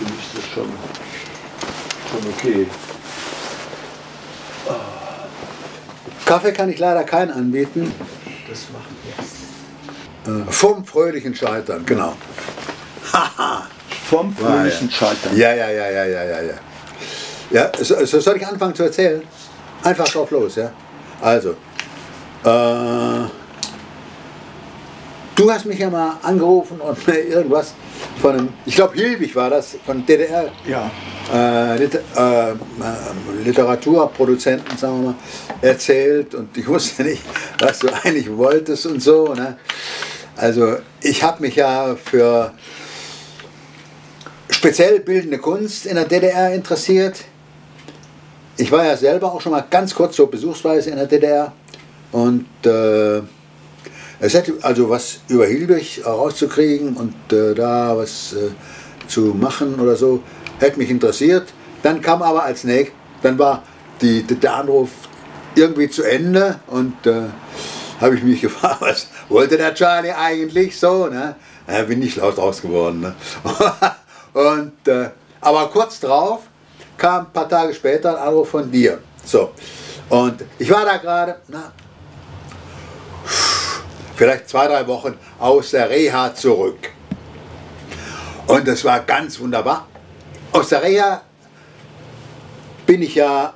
finde ich das schon, schon okay. Kaffee kann ich leider keinen anbieten. Das machen wir. Äh, vom fröhlichen Scheitern, genau. Haha. Vom fröhlichen Scheitern. Ja, ja, ja, ja, ja, ja, ja. Ja, so, so soll ich anfangen zu erzählen? Einfach drauf los, ja. Also, äh, du hast mich ja mal angerufen und mir irgendwas von einem, ich glaube Hilbig war das, von DDR Ja. äh, Liter, äh, äh, Literaturproduzenten, sagen wir mal, erzählt und ich wusste nicht, was du eigentlich wolltest und so. Ne? Also ich habe mich ja für speziell bildende Kunst in der DDR interessiert. Ich war ja selber auch schon mal ganz kurz so besuchsweise in der DDR und äh, es hätte also was über Hilbig rauszukriegen und äh, da was äh, zu machen oder so, hätte mich interessiert. Dann kam aber als nächstes, dann war die, der Anruf irgendwie zu Ende und äh, habe ich mich gefragt, was wollte der Charlie eigentlich so? Ne? Ja, bin nicht laut raus geworden. Ne? und, äh, aber kurz drauf kam ein paar Tage später ein Anruf von dir. So. Und ich war da gerade, vielleicht zwei, drei Wochen aus der Reha zurück. Und das war ganz wunderbar. Aus der Reha bin ich ja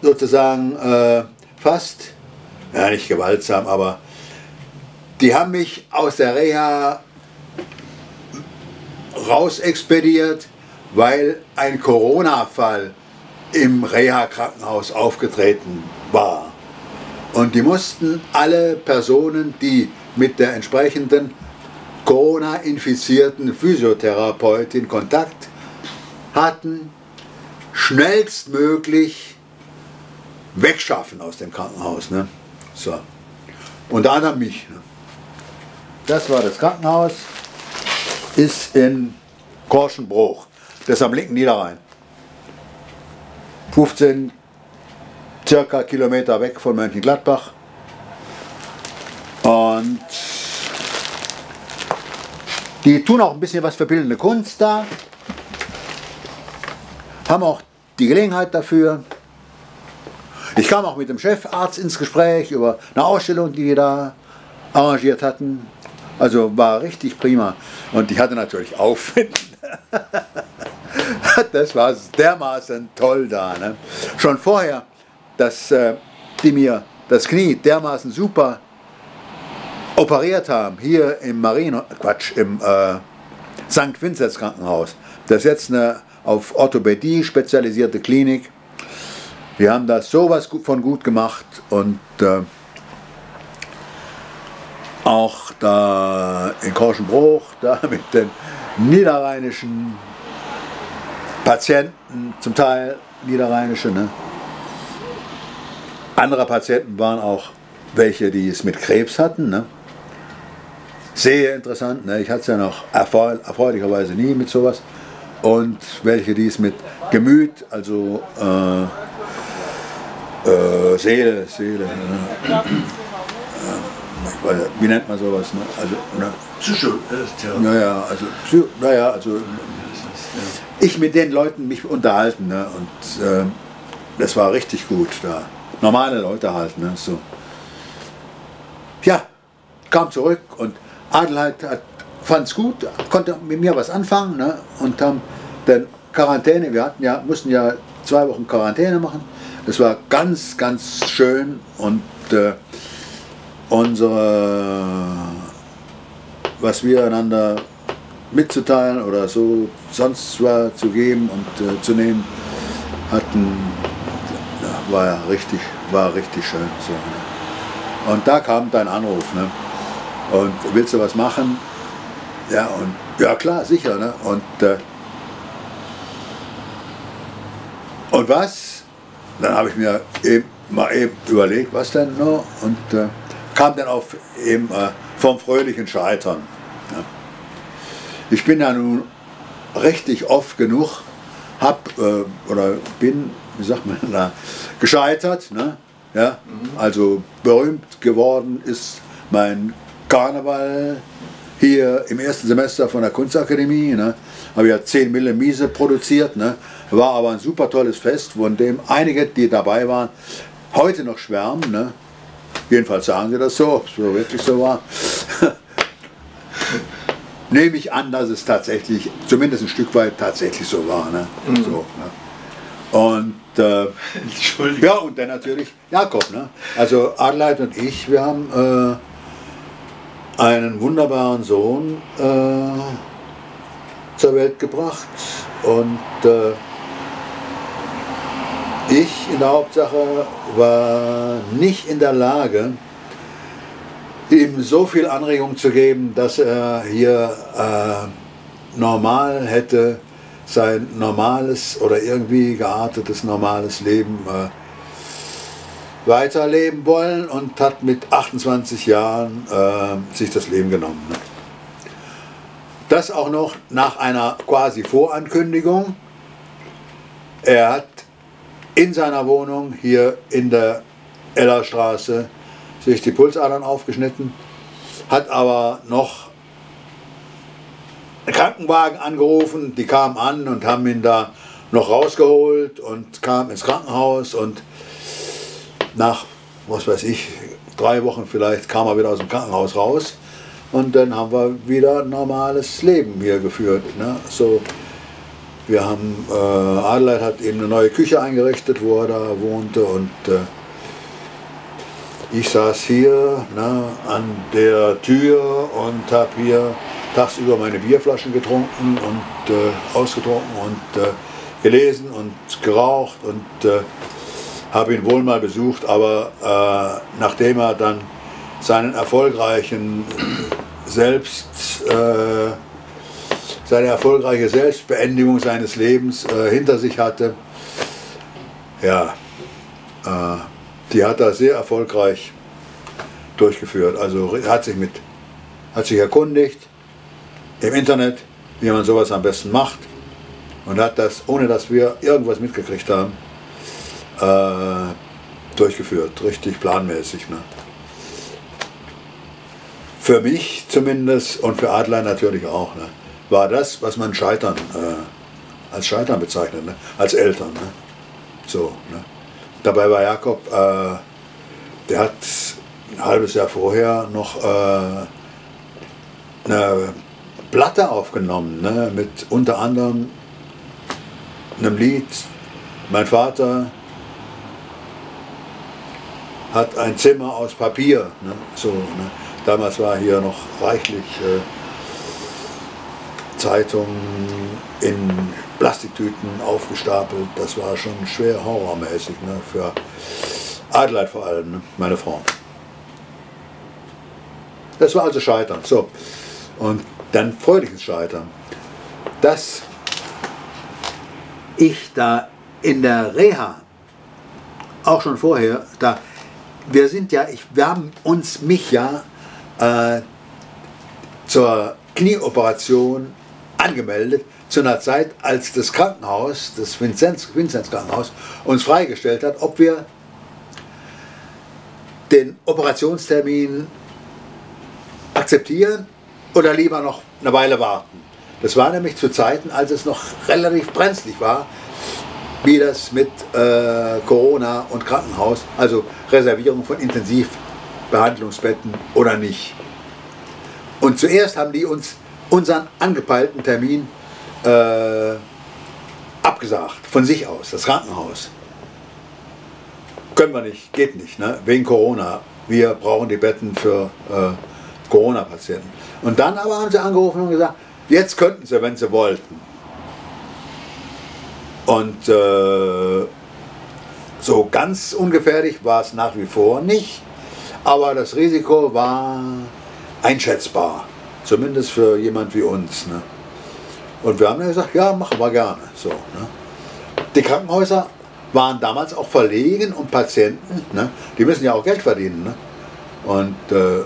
sozusagen äh, fast, ja nicht gewaltsam, aber die haben mich aus der Reha rausexpediert, weil ein Corona-Fall im Reha-Krankenhaus aufgetreten war. Und die mussten alle Personen, die mit der entsprechenden Corona-infizierten Physiotherapeutin Kontakt hatten, schnellstmöglich wegschaffen aus dem Krankenhaus. Ne? So. Unter anderem mich. Ne? Das war das Krankenhaus, ist in Korschenbruch, das ist am linken Niederrhein. 15 circa Kilometer weg von Mönchengladbach. Und die tun auch ein bisschen was für bildende Kunst da. Haben auch die Gelegenheit dafür. Ich kam auch mit dem Chefarzt ins Gespräch über eine Ausstellung, die die da arrangiert hatten. Also war richtig prima. Und ich hatte natürlich Aufwind. das war dermaßen toll da. Ne? Schon vorher, dass äh, die mir das Knie dermaßen super operiert haben, hier im Marino, Quatsch, im äh, St. Vinzenz Krankenhaus. Das ist jetzt eine auf Orthopädie spezialisierte Klinik. Wir haben da sowas von gut gemacht und äh, auch da in Korschenbruch, da mit den niederrheinischen Patienten, zum Teil niederrheinische. Ne? Andere Patienten waren auch welche, die es mit Krebs hatten. Ne? Sehr interessant. Ne? Ich hatte es ja noch erfreu erfreulicherweise nie mit sowas. Und welche, die es mit Gemüt, also äh, äh, Seele, Seele. Ne? Weiß, wie nennt man sowas? Ne? Also, ne? Psychotherapie. Naja, also, naja, also ich mit den Leuten mich unterhalten ne? und äh, das war richtig gut da. Normale Leute halt, ne? so. Ja, kam zurück und Adelheid fand es gut, konnte mit mir was anfangen ne? und haben dann Quarantäne, wir hatten ja, mussten ja zwei Wochen Quarantäne machen. Das war ganz, ganz schön und äh, unsere, was wir einander mitzuteilen oder so sonst war zu geben und äh, zu nehmen, hatten, war ja richtig, war richtig schön. So, ne? Und da kam dein Anruf, ne? Und willst du was machen? Ja, und ja klar, sicher, ne? Und, äh, und was? Dann habe ich mir eben mal eben überlegt, was denn noch? Und äh, kam dann auf eben äh, vom fröhlichen Scheitern. Ja. Ich bin ja nun richtig oft genug, hab äh, oder bin, wie sagt man da, gescheitert. Ne? Ja? Also berühmt geworden ist mein Karneval hier im ersten Semester von der Kunstakademie. Ne? Habe ja 10 Mille Miese produziert. Ne? War aber ein super tolles Fest, von dem einige, die dabei waren, heute noch schwärmen. Ne? Jedenfalls sagen sie das so, ob es wirklich so war. Nehme ich an, dass es tatsächlich, zumindest ein Stück weit tatsächlich so war. Ne? Mhm. So, ne? Und äh, ja, und dann natürlich Jakob. Ne? Also Adelheid und ich, wir haben äh, einen wunderbaren Sohn äh, zur Welt gebracht. Und äh, ich in der Hauptsache war nicht in der Lage, ihm so viel Anregung zu geben, dass er hier äh, normal hätte sein normales oder irgendwie geartetes normales Leben äh, weiterleben wollen und hat mit 28 Jahren äh, sich das Leben genommen. Das auch noch nach einer quasi Vorankündigung. Er hat in seiner Wohnung hier in der Ellerstraße sich die Pulsadern aufgeschnitten, hat aber noch einen Krankenwagen angerufen, die kamen an und haben ihn da noch rausgeholt und kam ins Krankenhaus und nach, was weiß ich, drei Wochen vielleicht kam er wieder aus dem Krankenhaus raus und dann haben wir wieder ein normales Leben hier geführt. Ne? So, wir haben, äh, Adelheid hat eben eine neue Küche eingerichtet, wo er da wohnte und äh, ich saß hier ne, an der Tür und habe hier tagsüber meine Bierflaschen getrunken und äh, ausgetrunken und äh, gelesen und geraucht und äh, habe ihn wohl mal besucht, aber äh, nachdem er dann seinen erfolgreichen Selbst, äh, seine erfolgreiche Selbstbeendigung seines Lebens äh, hinter sich hatte, ja, die hat er sehr erfolgreich durchgeführt. Also hat sich mit, hat sich erkundigt im Internet, wie man sowas am besten macht und hat das, ohne dass wir irgendwas mitgekriegt haben, äh, durchgeführt, richtig planmäßig. Ne? Für mich zumindest und für Adler natürlich auch, ne? war das, was man Scheitern äh, als Scheitern bezeichnet, ne? als Eltern. Ne? So, ne? Dabei war Jakob, äh, der hat ein halbes Jahr vorher noch äh, eine Platte aufgenommen, ne, mit unter anderem einem Lied. Mein Vater hat ein Zimmer aus Papier. Ne, so, ne. Damals war hier noch reichlich äh, Zeitungen in Plastiktüten aufgestapelt. Das war schon schwer horrormäßig ne, für Adelheid vor allem, ne, meine Frau. Das war also Scheitern. So. Und dann fröhliches Scheitern. Dass ich da in der Reha, auch schon vorher, da, wir sind ja, ich, wir haben uns mich ja äh, zur Knieoperation angemeldet zu einer Zeit, als das Krankenhaus, das Vinzenz, Vinzenz Krankenhaus, uns freigestellt hat, ob wir den Operationstermin akzeptieren oder lieber noch eine Weile warten. Das war nämlich zu Zeiten, als es noch relativ brenzlig war, wie das mit äh, Corona und Krankenhaus, also Reservierung von Intensivbehandlungsbetten oder nicht. Und zuerst haben die uns unseren angepeilten Termin äh, abgesagt, von sich aus, das Krankenhaus. Können wir nicht, geht nicht, ne? wegen Corona. Wir brauchen die Betten für äh, Corona-Patienten. Und dann aber haben sie angerufen und gesagt, jetzt könnten sie, wenn sie wollten. Und äh, so ganz ungefährlich war es nach wie vor nicht, aber das Risiko war einschätzbar. Zumindest für jemand wie uns. Ne? Und wir haben ja gesagt, ja, machen wir gerne. So, ne? Die Krankenhäuser waren damals auch verlegen und Patienten, ne? die müssen ja auch Geld verdienen. Ne? Und äh,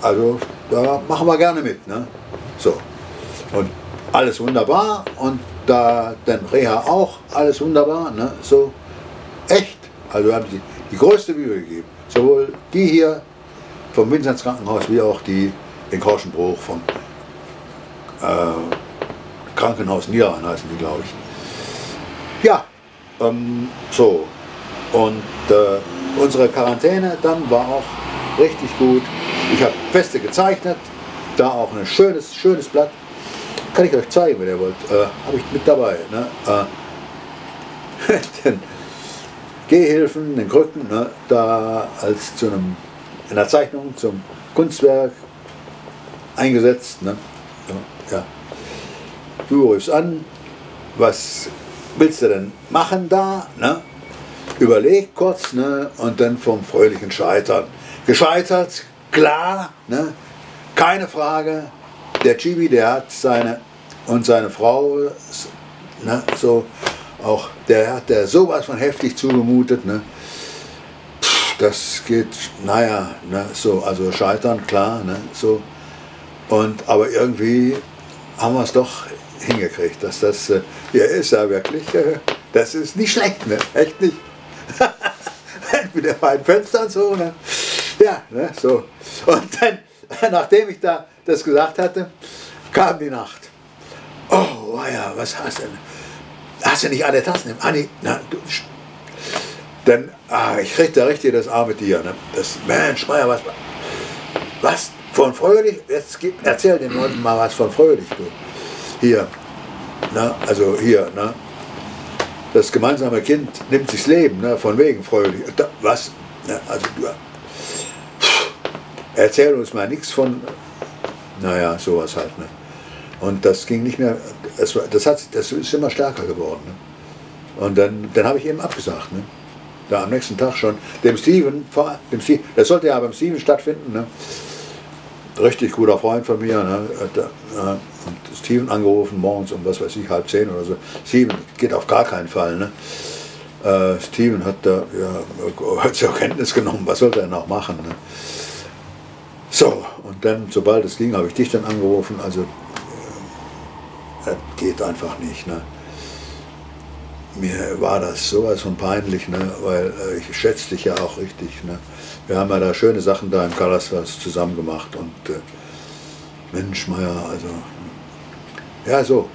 also da machen wir gerne mit. Ne? So. Und alles wunderbar und da dann Reha auch, alles wunderbar. Ne? So echt. Also haben sie die größte Mühe gegeben. Sowohl die hier vom Vinzenz Krankenhaus wie auch die in Korschenbruch vom Äh, Krankenhaus Niederrhein heißen die, glaube ich. Ja, ähm, so. Und äh, unsere Quarantäne dann war auch richtig gut. Ich habe Feste gezeichnet, da auch ein schönes, schönes Blatt. Kann ich euch zeigen, wenn ihr wollt. Äh, habe ich mit dabei. Ne? Äh, den Gehhilfen, den Krücken, ne? da als zu einem, in der Zeichnung zum Kunstwerk eingesetzt. Ne? Ja. Du rufst an, was willst du denn machen da? Ne? Überleg kurz ne? und dann vom fröhlichen Scheitern. Gescheitert, klar, ne? keine Frage. Der Chibi, der hat seine und seine Frau, ne? so auch der hat der sowas von heftig zugemutet. Ne? Das geht, naja, ne? so, also scheitern, klar, ne? so. Und, aber irgendwie haben wir es doch hingekriegt, dass das, äh, ja, ist ja wirklich, äh, das ist nicht schlecht, ne? echt nicht. Mit den beiden Fenstern so, ne? Ja, ne, so. Und dann, nachdem ich da das gesagt hatte, kam die Nacht. Oh, ja, was hast du denn? Hast du nicht alle Tassen im Anni? Na, du, dann, ah, ich krieg da richtig das arme Tier. Ne? Das, Mensch, Meier, was, was, von Fröhlich, jetzt gib, erzähl den Leuten mal was von Fröhlich, du. Hier, na, also hier, na, das gemeinsame Kind nimmt sich das Leben, ne, von wegen Fröhlich. Da, was? Na, also du, erzähl uns mal nichts von, naja, sowas halt. Ne? Und das ging nicht mehr, das, das, hat, das ist immer stärker geworden. Ne? Und dann, dann habe ich eben abgesagt. Ne? Da am nächsten Tag schon. Dem Steven, dem Steven, das sollte ja beim Steven stattfinden. Ne? Richtig guter Freund von mir. Ne? Und Steven angerufen morgens um was weiß ich, halb zehn oder so. Steven geht auf gar keinen Fall. Ne? Äh, Steven hat da ja, hat zur Kenntnis genommen, was sollte er noch machen. Ne? So, und dann, sobald es ging, habe ich dich dann angerufen. Also das geht einfach nicht. Ne? Mir war das sowas von peinlich, ne? weil äh, ich schätze dich ja auch richtig. Ne? Wir haben ja da schöne Sachen da im Kalaswas zusammen gemacht und äh, Mensch, Meier, also ja so.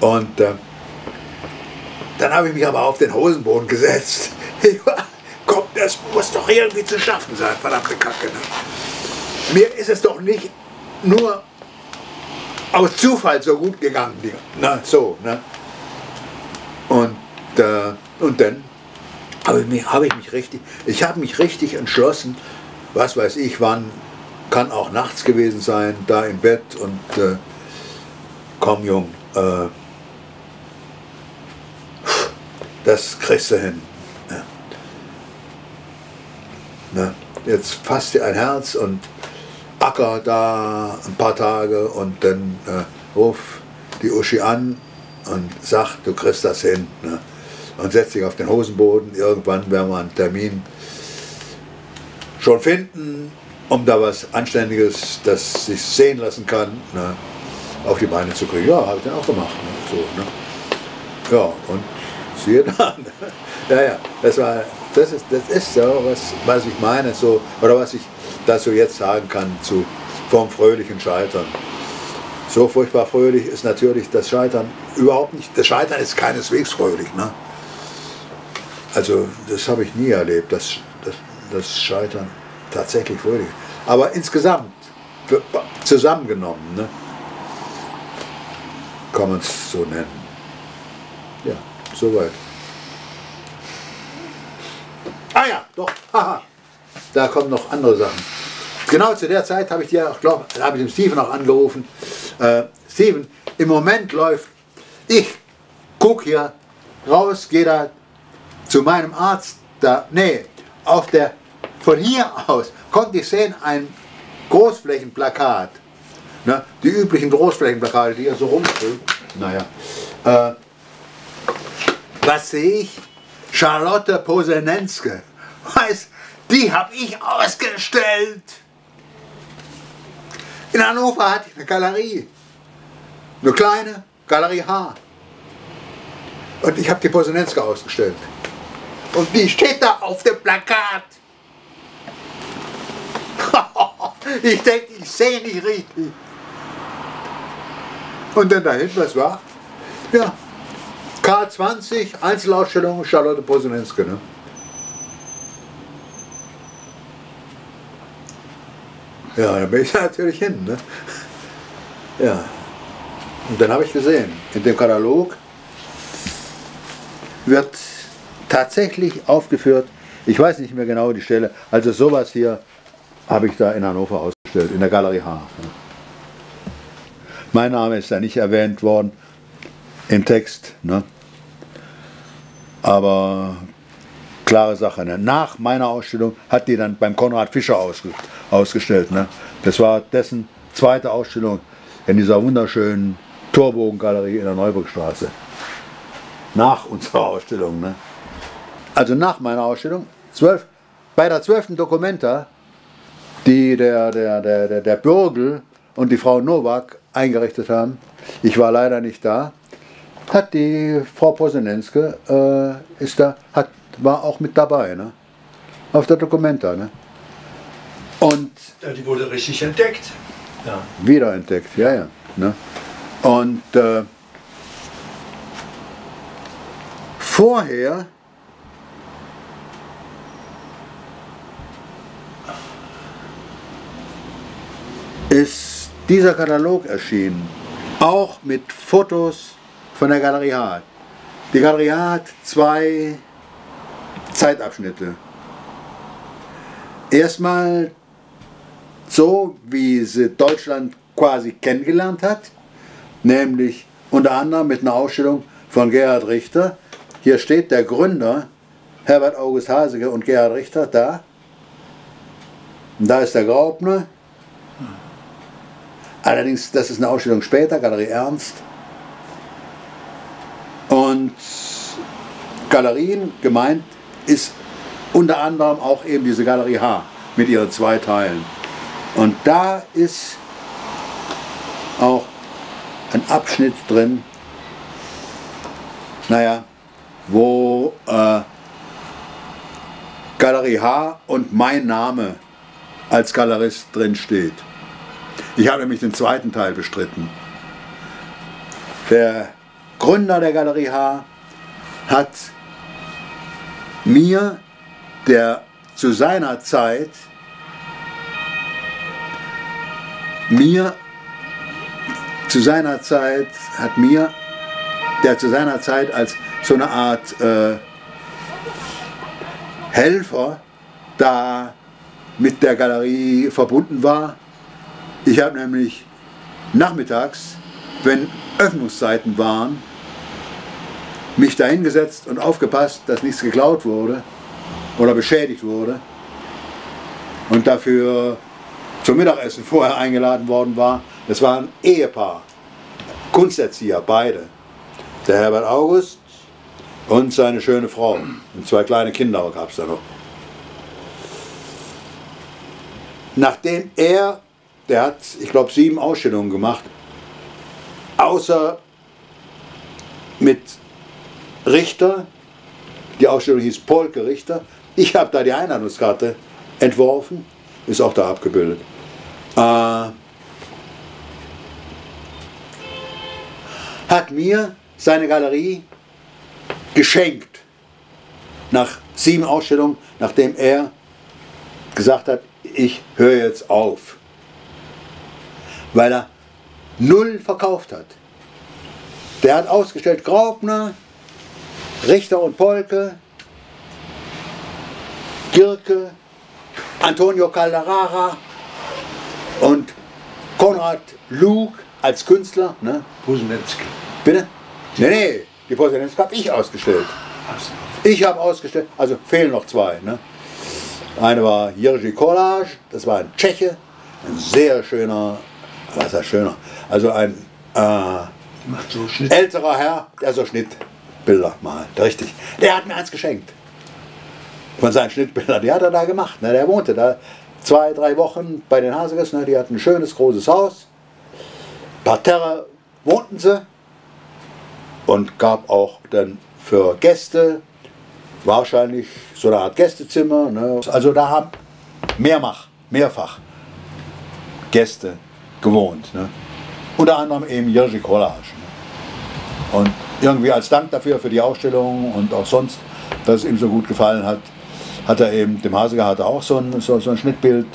Und äh, dann habe ich mich aber auf den Hosenboden gesetzt. Komm, das muss doch irgendwie zu schaffen sein, verdammte Kacke. Ne? Mir ist es doch nicht nur aus Zufall so gut gegangen. Na, so, ne? Und, äh, und dann habe ich, mich, hab ich mich richtig, ich habe mich richtig entschlossen, was weiß ich wann, kann auch nachts gewesen sein, da im Bett und äh, komm Jung, äh, das kriegst du hin. Ja. Na, jetzt fasst dir ein Herz und Acker da ein paar Tage und dann äh, ruf die Uschi an und sag, du kriegst das hin. Ne? Und setz dich auf den Hosenboden. Irgendwann werden wir einen Termin schon finden, um da was Anständiges, das sich sehen lassen kann, ne? auf die Beine zu kriegen. Ja, habe ich dann auch gemacht. Ne? So, ne? Ja, und siehe da. ja, ja, das, war, das, ist, das ist so, was, was ich meine, so, oder was ich dazu jetzt sagen kann zu, vom fröhlichen Scheitern. So furchtbar fröhlich ist natürlich das Scheitern überhaupt nicht. Das Scheitern ist keineswegs fröhlich. Ne? Also das habe ich nie erlebt, dass das, das Scheitern tatsächlich fröhlich. Aber insgesamt, zusammengenommen, ne, kann man es so nennen. Ja, soweit. Ah ja, doch, haha. Da kommen noch andere Sachen. Genau zu der Zeit habe ich dir, glaube habe ich dem Steven auch angerufen. Äh, Steven, im Moment läuft, ich gucke hier raus, gehe da zu meinem Arzt, da, nee, auf der, von hier aus konnte ich sehen ein Großflächenplakat. Ne, die üblichen Großflächenplakate, die hier so rumstehen. Naja. Äh, was sehe ich? Charlotte Posenenske. Weiß, die habe ich ausgestellt. In Hannover hatte ich eine Galerie. Eine kleine Galerie H. Und ich habe die Posenenske ausgestellt. Und die steht da auf dem Plakat. ich denke, ich sehe nicht richtig. Und dann dahin, was war? Ja, K20, Einzelausstellung Charlotte Posenenske. Ne? Ja, da bin ich natürlich hin. Ne? Ja. Und dann habe ich gesehen, in dem Katalog wird tatsächlich aufgeführt, ich weiß nicht mehr genau die Stelle, also sowas hier habe ich da in Hannover ausgestellt, in der Galerie H. Mein Name ist da nicht erwähnt worden im Text, ne? aber klare Sache. Ne? Nach meiner Ausstellung hat die dann beim Konrad Fischer ausge ausgestellt. Ne? Das war dessen zweite Ausstellung in dieser wunderschönen Torbogen-Galerie in der Neuburgstraße. Nach unserer Ausstellung. Ne? Also nach meiner Ausstellung, zwölf, bei der zwölften Dokumenta, die der, der, der, der, der Bürgel und die Frau Nowak eingerichtet haben, ich war leider nicht da, hat die Frau Posenenske, äh, ist da, hat, war auch mit dabei, ne? auf der Dokumenta. Ne? Und ja, die wurde richtig entdeckt. Ja. Wiederentdeckt, ja, ja. Ne? Und äh, vorher ist dieser Katalog erschienen, auch mit Fotos von der Galerie Hart. Die Galerie hat zwei Zeitabschnitte. Erstmal so, wie sie Deutschland quasi kennengelernt hat, nämlich unter anderem mit einer Ausstellung von Gerhard Richter. Hier steht der Gründer, Herbert August Haseke und Gerhard Richter, da. Und da ist der Graupner. Allerdings, das ist eine Ausstellung später, Galerie Ernst. Und Galerien gemeint ist unter anderem auch eben diese Galerie H mit ihren zwei Teilen. Und da ist auch ein Abschnitt drin, naja, wo äh, Galerie H und mein Name als Galerist drin steht. Ich habe nämlich den zweiten Teil bestritten. Der Gründer der Galerie H hat mir, der zu seiner Zeit mir zu seiner Zeit hat mir, der zu seiner Zeit als so eine Art äh, Helfer da mit der Galerie verbunden war. Ich habe nämlich nachmittags, wenn Öffnungszeiten waren, mich da hingesetzt und aufgepasst, dass nichts geklaut wurde oder beschädigt wurde und dafür zum Mittagessen vorher eingeladen worden war. Das war ein Ehepaar, Kunsterzieher, beide. Der Herbert August und seine schöne Frau. Und zwei kleine Kinder gab es da noch. Nachdem er, der hat, ich glaube, sieben Ausstellungen gemacht, außer mit Richter, die Ausstellung hieß Polke Richter, ich habe da die Einladungskarte entworfen, ist auch da abgebildet. Äh, hat mir seine Galerie geschenkt. Nach sieben Ausstellungen, nachdem er gesagt hat, ich höre jetzt auf. Weil er null verkauft hat. Der hat ausgestellt Graupner, Richter und Polke, Girke, Antonio Calderara und Konrad Luke als Künstler. Ne? Posenenski. Bitte? Nee, nee, die Posenenski habe ich ausgestellt. Ich habe ausgestellt, also fehlen noch zwei. Ne? Eine war Jerzy Kolaj, das war ein Tscheche, ein sehr schöner, was heißt schöner, also ein äh, älterer Herr, der so Schnittbilder malt, richtig. Der hat mir eins geschenkt. Von seinen Schnittbildern, die hat er da gemacht. Ne? Der wohnte da zwei, drei Wochen bei den Haseges, ne? die hatten ein schönes, großes Haus. Parterre wohnten sie und gab auch dann für Gäste wahrscheinlich so eine Art Gästezimmer. Ne? Also da haben mehrfach, mehrfach Gäste gewohnt. Ne? unter anderem eben Jerzy Collage. Ne? Und irgendwie als Dank dafür, für die Ausstellung und auch sonst, dass es ihm so gut gefallen hat, hat er eben, dem Haseger hat er auch so ein, so, so ein Schnittbild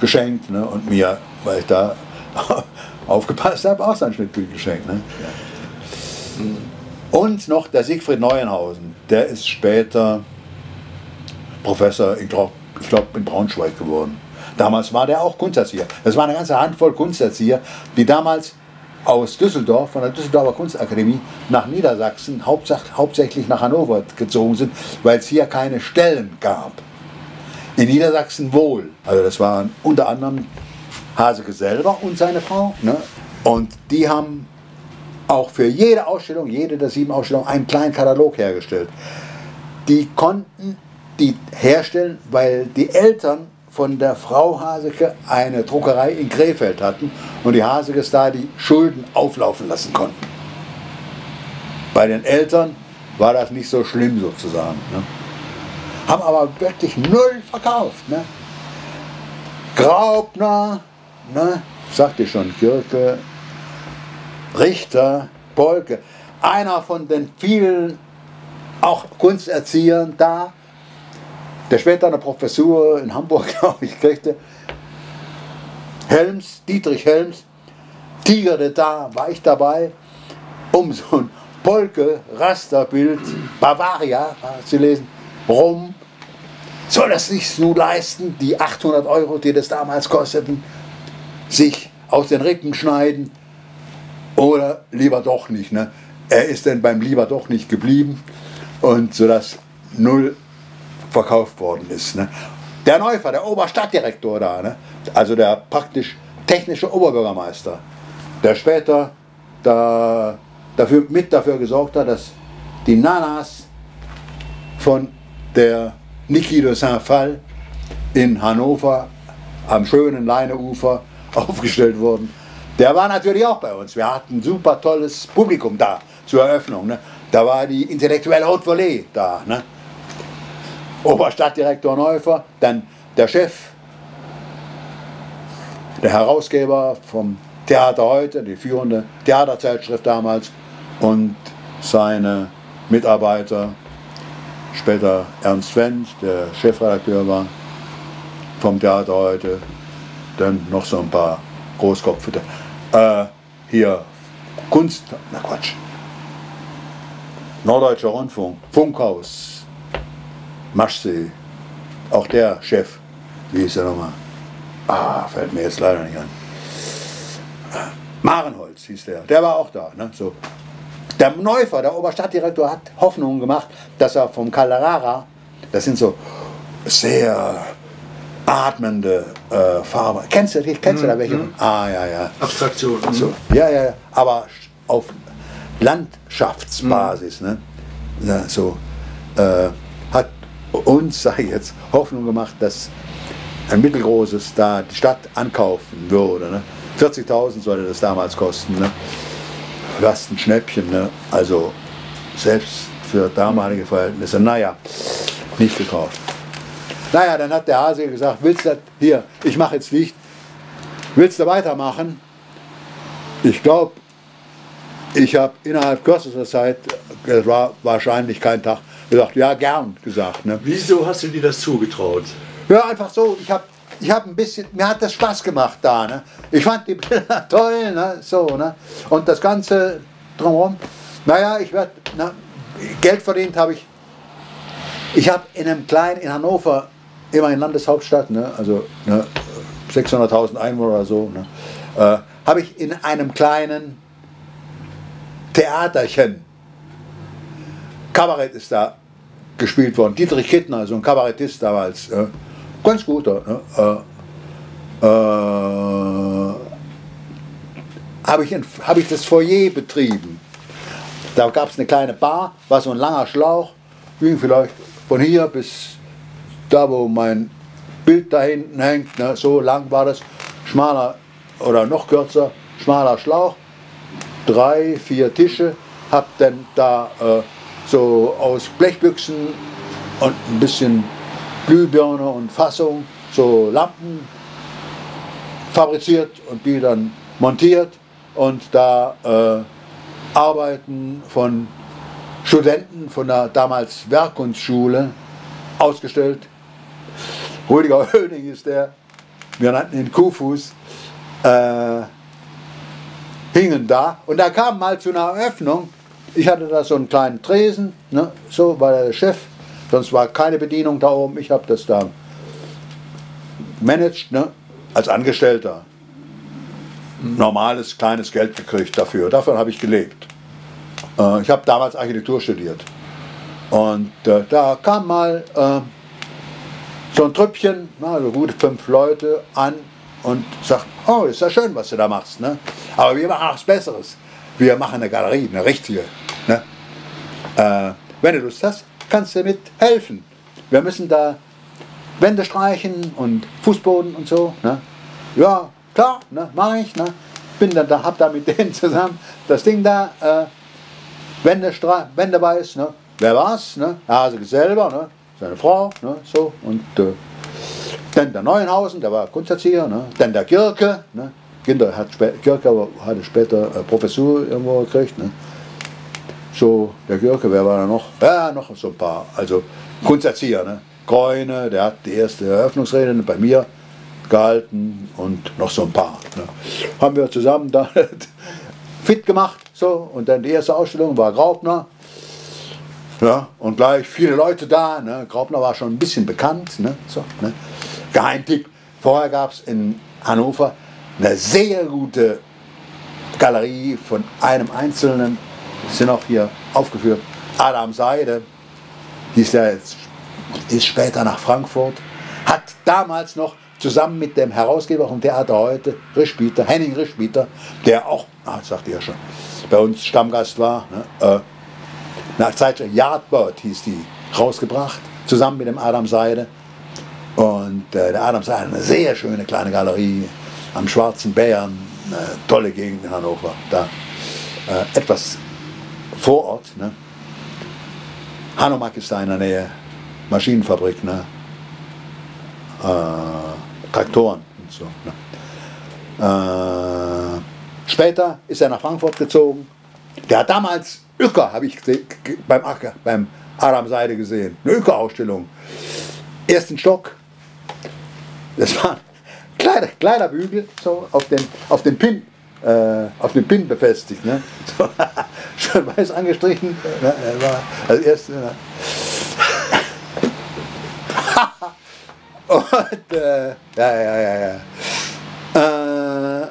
geschenkt ne? und mir, weil ich da aufgepasst habe, auch sein Schnittbild geschenkt. Ne? Und noch der Siegfried Neuenhausen, der ist später Professor, ich glaube glaub in Braunschweig geworden. Damals war der auch Kunsterzieher. Das war eine ganze Handvoll Kunsterzieher, die damals aus Düsseldorf, von der Düsseldorfer Kunstakademie, nach Niedersachsen, hauptsächlich nach Hannover gezogen sind, weil es hier keine Stellen gab. In Niedersachsen wohl. Also das waren unter anderem Haseke selber und seine Frau. Ne? Und die haben auch für jede Ausstellung, jede der sieben Ausstellungen, einen kleinen Katalog hergestellt. Die konnten die herstellen, weil die Eltern von der Frau Haseke eine Druckerei in Krefeld hatten und die Hasekes da die Schulden auflaufen lassen konnten. Bei den Eltern war das nicht so schlimm sozusagen. Ne? Haben aber wirklich null verkauft. Ne? Graupner, ne? sagte schon, Kirke, Richter, Polke, einer von den vielen auch Kunsterziehern da, der später eine Professur in Hamburg, glaube ich, kriegte. Helms, Dietrich Helms, Tiger de da, war ich dabei, um so ein Polke-Rasterbild, Bavaria zu lesen, rum. Soll das sich nun leisten, die 800 Euro, die das damals kosteten, sich aus den Rippen schneiden oder lieber doch nicht. Ne? Er ist dann beim lieber doch nicht geblieben und so dass null verkauft worden ist. Ne? Der Neufer, der Oberstadtdirektor da, ne? also der praktisch technische Oberbürgermeister, der später da, dafür, mit dafür gesorgt hat, dass die Nanas von der Niki de Saint-Phal in Hannover am schönen Leineufer aufgestellt wurden. Der war natürlich auch bei uns. Wir hatten ein super tolles Publikum da zur Eröffnung. Ne? Da war die intellektuelle Haute Volée da. Ne? Oberstadtdirektor Neufer, dann der Chef, der Herausgeber vom Theater heute, die führende Theaterzeitschrift damals und seine Mitarbeiter, später Ernst Wendt, der Chefredakteur war vom Theater heute, dann noch so ein paar Großkopf. Äh, hier Kunst, na Quatsch, Norddeutscher Rundfunk, Funkhaus, Maschsee, auch der Chef, wie hieß er nochmal? Ah, fällt mir jetzt leider nicht an. Marenholz hieß der, der war auch da. Ne? So. Der Neufer, der Oberstadtdirektor, hat Hoffnungen gemacht, dass er vom Calderara, das sind so sehr atmende äh, Farben. Kennst du, kennst du da mhm, welche? Mhm. Ah, ja, ja. Abstraktion. So, ja, ja, aber auf Landschaftsbasis. Mhm. Ne? Ja, so, äh, uns, ich jetzt, Hoffnung gemacht, dass ein mittelgroßes da die Stadt ankaufen würde. Ne? 40.000 sollte das damals kosten. Ne? Fast ein Schnäppchen. Ne? Also selbst für damalige Verhältnisse, naja, nicht gekauft. Naja, dann hat der Hase gesagt, willst du, hier, ich mache jetzt Licht, willst du weitermachen? Ich glaube, ich habe innerhalb kürzester Zeit, es war wahrscheinlich kein Tag, gesagt, ja, gern gesagt. Ne? Wieso hast du dir das zugetraut? Ja, einfach so. Ich habe ich hab ein bisschen, mir hat das Spaß gemacht da. Ne? Ich fand die Bilder toll, ne? so. Ne? Und das Ganze drumherum, naja, ich werde, ne? Geld verdient habe ich. Ich habe in einem kleinen, in Hannover, immerhin Landeshauptstadt, ne? also ne? 600.000 Einwohner oder so, ne? äh, habe ich in einem kleinen Theaterchen Kabarett ist da gespielt worden. Dietrich Kittner, so ein Kabarettist damals. Äh, ganz guter. Ne? Äh, äh, Habe ich, hab ich das Foyer betrieben. Da gab es eine kleine Bar, war so ein langer Schlauch, ging vielleicht von hier bis da, wo mein Bild da hinten hängt. Ne? So lang war das. Schmaler oder noch kürzer, schmaler Schlauch. Drei, vier Tische. Hab dann da äh, so aus Blechbüchsen und ein bisschen Glühbirne und Fassung, so Lampen fabriziert und die dann montiert und da äh, Arbeiten von Studenten von der damals Werkkunstschule ausgestellt. Rüdiger Höning ist der, wir nannten ihn Kuhfuß, äh, hingen da und da kam mal zu einer Eröffnung, ich hatte da so einen kleinen Tresen, ne, so war der Chef, sonst war keine Bedienung da oben, ich habe das da managed, ne, als Angestellter. Normales kleines Geld gekriegt dafür, davon habe ich gelebt. Äh, ich habe damals Architektur studiert. Und äh, da kam mal äh, so ein Trüppchen, also gute fünf Leute, an und sagt, oh, ist ja schön, was du da machst. Ne? Aber wir machen was Besseres. Wir machen eine Galerie, eine richtige. Ne? Äh, wenn du Lust hast, kannst du mit helfen. Wir müssen da Wände streichen und Fußboden und so. Ne? Ja, klar, ne, mache ich. Ne? Bin dann da, hab da mit denen zusammen das Ding da äh, Wände, Wände weiß, ne? Wer war's? Ne? Hase selber, ne? seine Frau, ne? so. Und äh, dann der Neuenhausen, der war Kunsterzieher, ne? dann der Girke, ne? Kinder hat Girke hatte später äh, Professur irgendwo gekriegt. Ne? So, der Girke, wer war da noch? Ja, noch so ein paar. Also Kunsterzieher, ne? Kreune, der hat die erste Eröffnungsrede bei mir gehalten und noch so ein paar. Ne? Haben wir zusammen da fit gemacht. So, und dann die erste Ausstellung war Graupner. Ja, und gleich viele Leute da. Ne? Graupner war schon ein bisschen bekannt. Ne? So, ne? Geheimtipp. Vorher gab es in Hannover eine sehr gute Galerie von einem Einzelnen. Sind auch hier aufgeführt. Adam Seide. Hieß der jetzt, ist später nach Frankfurt. Hat damals noch zusammen mit dem Herausgeber vom Theater heute, Rischbieter, Henning Rischbieter, der auch, ah, das sagte ich ja schon, bei uns Stammgast war, ne, äh, eine Zeitschrift Yardbird hieß die, rausgebracht, zusammen mit dem Adam Seide. Und äh, der Adam Seide, eine sehr schöne kleine Galerie am Schwarzen Bären, eine tolle Gegend in Hannover, da äh, etwas vor Ort. Ne. Hanomag ist da in der Nähe, Maschinenfabrik, ne. Äh, Traktoren und so. Ne? Äh, später ist er nach Frankfurt gezogen. Der hat damals Uecker, habe ich beim, Acker, beim Adam Seide gesehen. Eine Uecker-Ausstellung. Ersten Stock. Das war Kleider, Kleiderbügel so auf den, auf den Pin, äh, auf den Pin befestigt. Ne? So, schön weiß angestrichen. Ne? War also erst, ne? Und, äh, ja, ja, ja, ja. Äh,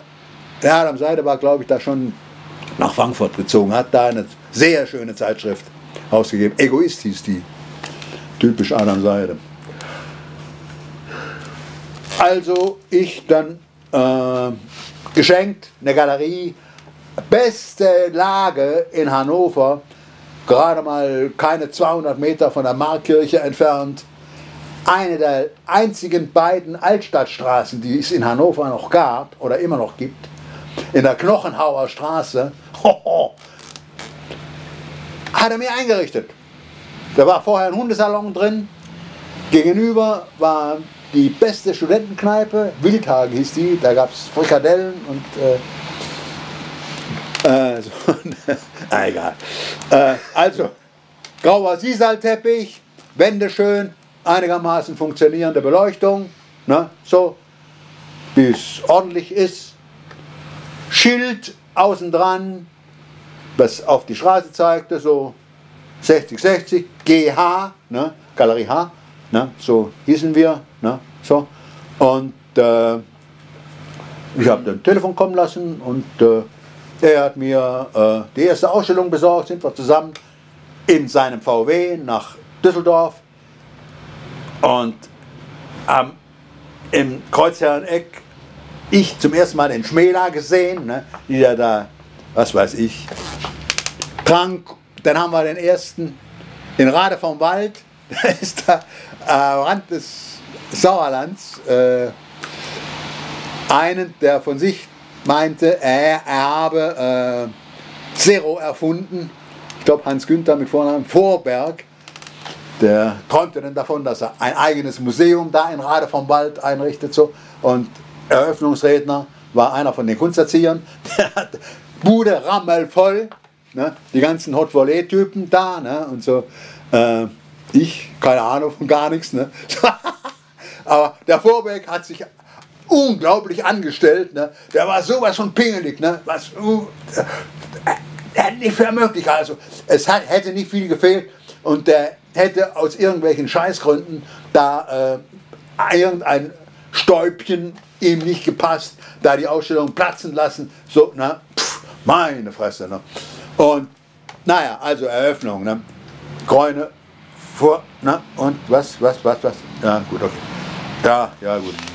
der Adam Seide war, glaube ich, da schon nach Frankfurt gezogen, hat da eine sehr schöne Zeitschrift ausgegeben. Egoist hieß die. Typisch Adam Seide. Also ich dann äh, geschenkt, eine Galerie, beste Lage in Hannover, gerade mal keine 200 Meter von der Markkirche entfernt. Eine der einzigen beiden Altstadtstraßen, die es in Hannover noch gab oder immer noch gibt, in der Knochenhauer Straße, hoho, hat er mir eingerichtet. Da war vorher ein Hundesalon drin, gegenüber war die beste Studentenkneipe, Wildhage hieß die, da gab es Frikadellen und äh, äh, so, na, egal. Äh, also, grauer Sisalteppich, Wände schön, einigermaßen funktionierende Beleuchtung, ne, so wie es ordentlich ist. Schild außen dran, was auf die Straße zeigte, so 60, 60, GH, ne, Galerie H, ne, so hießen wir, ne, so. Und äh, ich habe dann Telefon kommen lassen und äh, er hat mir äh, die erste Ausstellung besorgt, sind wir zusammen in seinem VW nach Düsseldorf. Und ähm, im Kreuzherreneck ich zum ersten Mal den Schmäler gesehen, ne, die da, da, was weiß ich, trank. Dann haben wir den ersten in Rade vom Wald, ist da am äh, Rand des Sauerlands, äh, einen, der von sich meinte, er, er habe äh, Zero erfunden. Ich glaube, Hans Günther mit Vornamen Vorberg der träumte dann davon, dass er ein eigenes Museum da in Rade vom Wald einrichtet. So. Und Eröffnungsredner war einer von den Kunsterziehern, der hat Bude rammelvoll, ne? die ganzen Hot Volley-Typen da ne? und so. Äh, ich, keine Ahnung von gar nichts. Ne? Aber der Vorbeck hat sich unglaublich angestellt. Ne? Der war sowas von pingelig. Ne? Was, uh, äh, nicht für möglich. Also, es hat, hätte nicht viel gefehlt und der hätte aus irgendwelchen Scheißgründen da äh, irgendein Stäubchen ihm nicht gepasst, da die Ausstellung platzen lassen. So, na, pff, meine Fresse. Ne? Und naja, also Eröffnung. Ne? Kräune vor, na, und was, was, was, was? Ja, gut, okay. Ja, ja, gut.